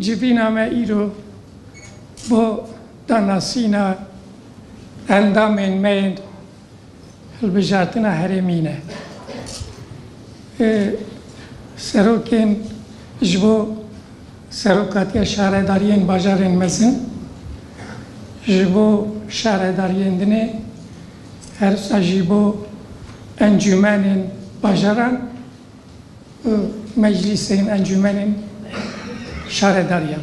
civîna me îro bo danasîna endamên me yên hilbijartina herêmî ne. Ee, Serokên ji bo serokatiya şaredariyên bajarên mezin ji bo şaredariyên dinê her sa jî bo encümenên bajaran û meclisên encümenên şaredariyan.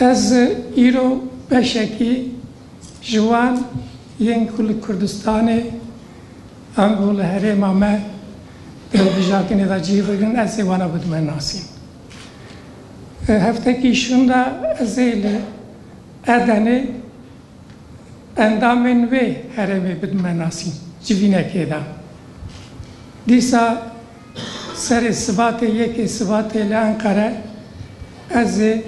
Ez îro beşekî ji wan yên ku li Kurdistanê ango li herêma me televîzyakinê da cîvigin ez ê wana bidime nasîn. Heftekî şunda ez ê li Edenê endamên wê herêmê bidime nasîn civînekê de. Dîsa li Enqere ez ê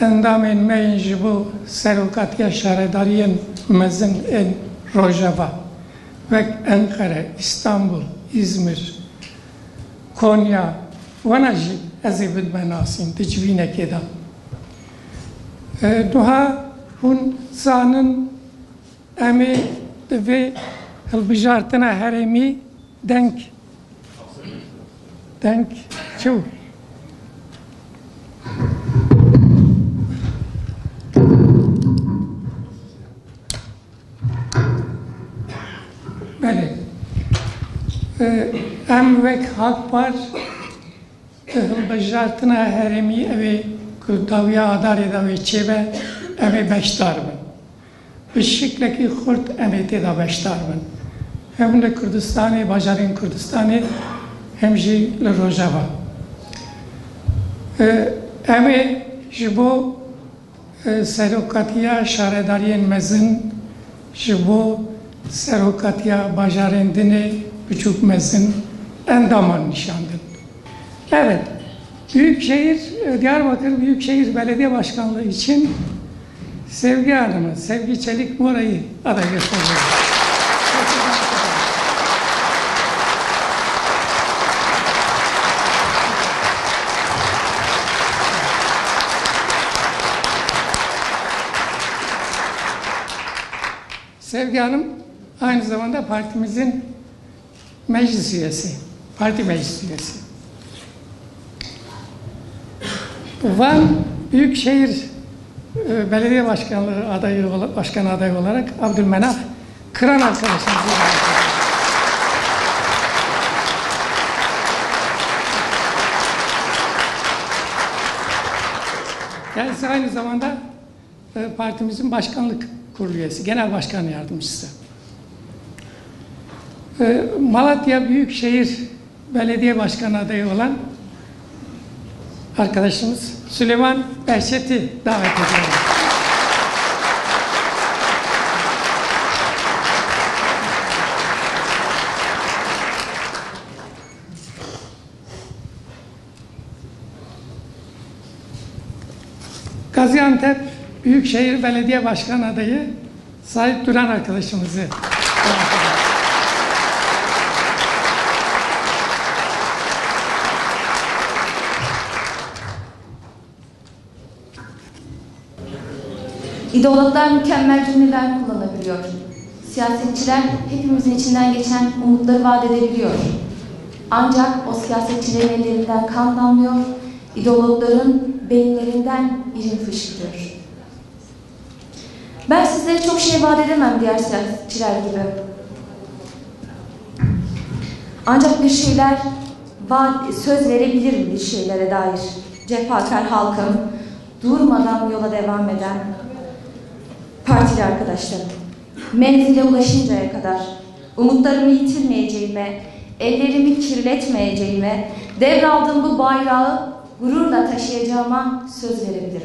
endamên me yên ji bo serokatiya şaredariyên mezin ên Rojava wek Enqere, İstanbul, İzmir, Konya wana jî ez ê bidime nasîn di civînekê de. Duha hûn zanin em denk denk çû Belê. Em wek Hakpar di hilbijartina herêmî ew ê ku dawiya adarê da wê çêbe em ê beşdar xurt em ê têda beşdar bin. Hem li Kurdistanê, bajarên Kurdistanê ji bo serokatiya şaredariyên mezin ji bo serokatiya bajarên dinê biçûk mezin endaman nişandın. Evet, Büyükşehir, Diyarbakır Büyükşehir Belediye Başkanlığı için Sevgi Hanım'ı, Sevgi Çelik Mora'yı aday gösteriyoruz. Sevgi Hanım aynı zamanda partimizin meclis üyesi, parti meclis üyesi. Van Büyükşehir e, Belediye Başkanlığı adayı başkan adayı olarak Abdülmenaf Kıran ediyoruz. Kendisi aynı zamanda e, partimizin başkanlık kurulu üyesi, genel başkan yardımcısı. E, Malatya Büyükşehir Belediye Başkanı adayı olan arkadaşımız Süleyman Behçet'i davet ediyorum. Gaziantep Büyükşehir Belediye Başkan adayı Sait Duran arkadaşımızı. İdeologlar mükemmel cümleler kullanabiliyor. Siyasetçiler hepimizin içinden geçen umutları vaat edebiliyor. Ancak o siyasetçilerin ellerinden kan damlıyor, ideologların beyinlerinden irin fışkırıyor. Ben sizlere çok şey vaat edemem diğer siyasetçiler gibi. Ancak bir şeyler vaat, söz verebilirim bir şeylere dair. Cefakar halkım, durmadan yola devam eden partili arkadaşlarım. Menzile ulaşıncaya kadar umutlarımı yitirmeyeceğime, ellerimi kirletmeyeceğime, devraldığım bu bayrağı gururla taşıyacağıma söz verebilirim.